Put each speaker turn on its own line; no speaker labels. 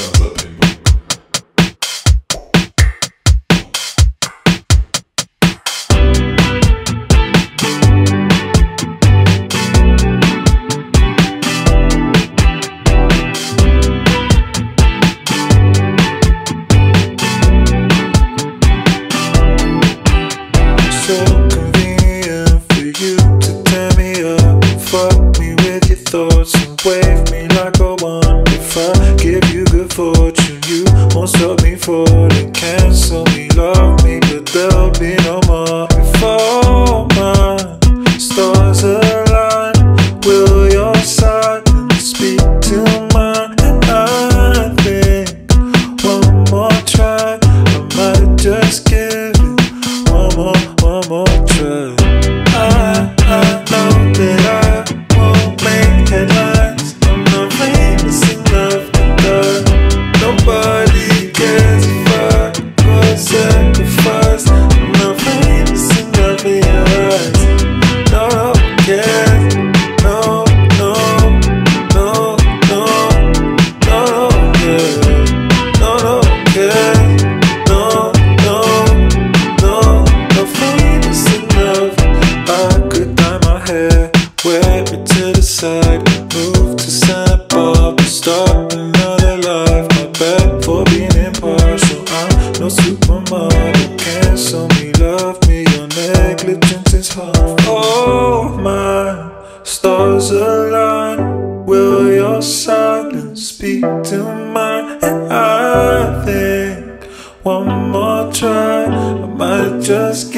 Sounds up in
wave me like a wand. If I give you good fortune, you won't stop me falling, cancel me, love me, but there'll be no more. If all my stars align, will your silence speak to mine? And I think one more try, I might just give wear it to the side, move to Santa Barbara, start another life. My bad for being impartial. I'm no supermodel. Cancel me, love me. Your negligence is harmful. Oh my stars align. Will your silence speak to mine? And I think one more try, I might just